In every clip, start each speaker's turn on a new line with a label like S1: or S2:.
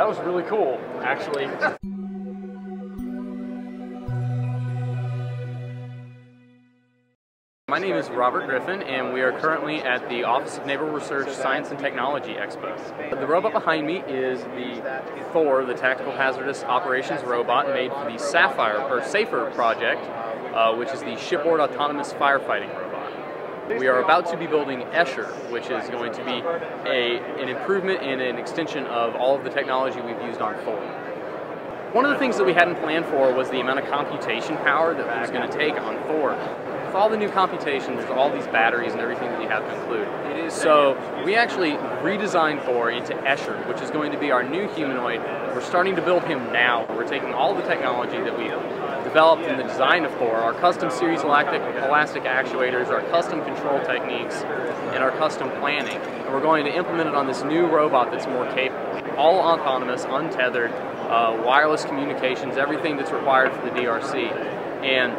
S1: That was really cool, actually. My name is Robert Griffin, and we are currently at the Office of Naval Research Science and Technology Expo. The robot behind me is the Thor, the Tactical Hazardous Operations Robot made for the SAFFiR, or SAFER project, uh, which is the Shipboard Autonomous Firefighting Robot. We are about to be building Escher, which is going to be a, an improvement and an extension of all of the technology we've used on Thor. One of the things that we hadn't planned for was the amount of computation power that it was going to take on Thor with all the new computation, there's all these batteries and everything that you have to include. So we actually redesigned Thor into Escher, which is going to be our new humanoid. We're starting to build him now. We're taking all the technology that we developed in the design of Thor, our custom series elastic, elastic actuators, our custom control techniques, and custom planning. And we're going to implement it on this new robot that's more capable. All autonomous, untethered, uh, wireless communications, everything that's required for the DRC. And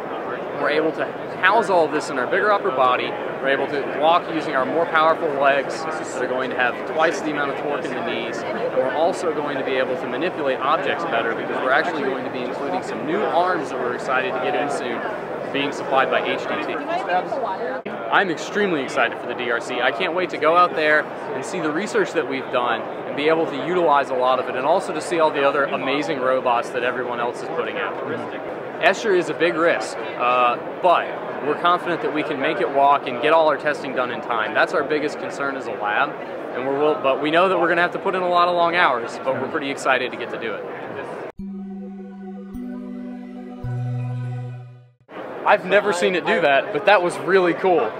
S1: we're able to house all of this in our bigger upper body. We're able to walk using our more powerful legs that are going to have twice the amount of torque in the knees. And we're also going to be able to manipulate objects better because we're actually going to be including some new arms that we're excited to get in soon being supplied by HDT. I'm extremely excited for the DRC. I can't wait to go out there and see the research that we've done and be able to utilize a lot of it and also to see all the other amazing robots that everyone else is putting out. Escher is a big risk, uh, but we're confident that we can make it walk and get all our testing done in time. That's our biggest concern as a lab, and we're but we know that we're going to have to put in a lot of long hours, but we're pretty excited to get to do it. I've never seen it do that, but that was really cool.